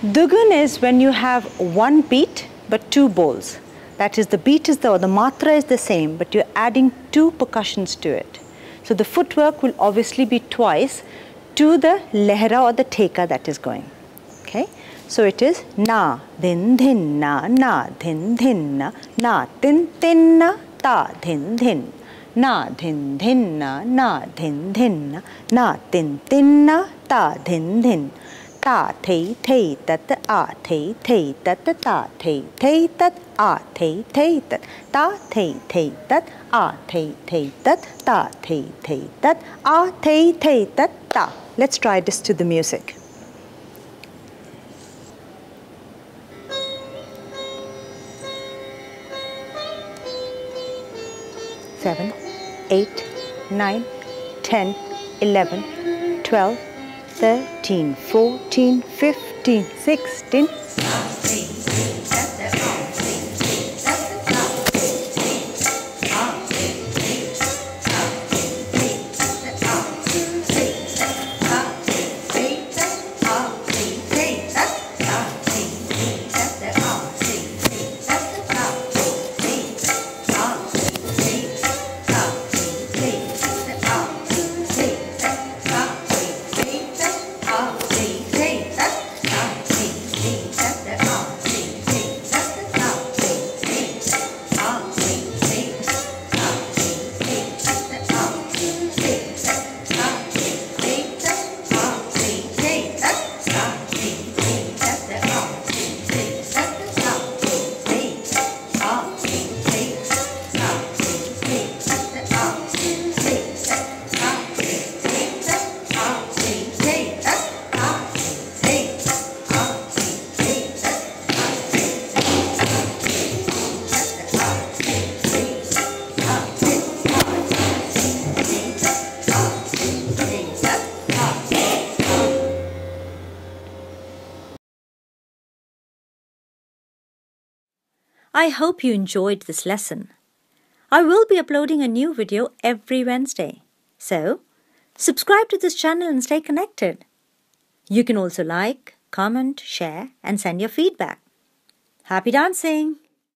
Dugun is when you have one beat but two bols. That is, the beat is the, or the matra is the same, but you're adding two percussions to it. So the footwork will obviously be twice to the lehra or the teka that is going. Okay? So it is na, din, din, na, na, din, din, na, na, din, din, na, ta, din, din. Na, din, din, na, na, din, din, na, na, din, din, na, ta, din, din ta thei thei tat a thei thei tat ta thei thei tat a thei thei tat ta thei thei tat a thei thei tat ta thei thei tat a thei thei tat ta. Let's try this to the music. Seven eight nine ten eleven twelve 13, 14, 15, 16, I hope you enjoyed this lesson. I will be uploading a new video every Wednesday. So, subscribe to this channel and stay connected. You can also like, comment, share and send your feedback. Happy dancing!